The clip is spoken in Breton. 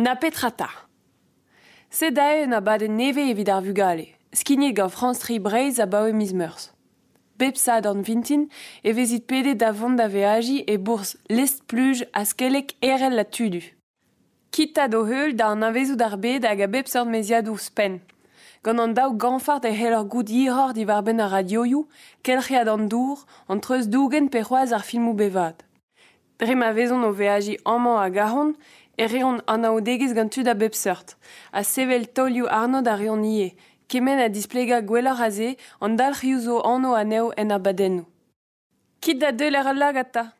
Na petrata. Se dae na bade neve evit ar vugale, skinnet gant Frans tri breiz a baoe miz meurs. Bepsad an vintin e vezit pede da vont da veaji e bourz lest pluj a skelek erel la tudu. Kita do heul da an avezou d'ar bed hag a bepsad meziad ouz spen. Gant an daou ganfart e c'heller gout yirar di war ben a radioioù, kelc'hiad an dour, an treuz dougen perroaz ar filmou bevad. Dre ma vezon o veaji amañ a garon, e an anaodegez gant tud a bep seurt, a sevel tolioù arnod a reont ie, kemen a displega gweloc'h aze an dalc'hioù zo anno aneo en a badennoù. Kit da deler a lagata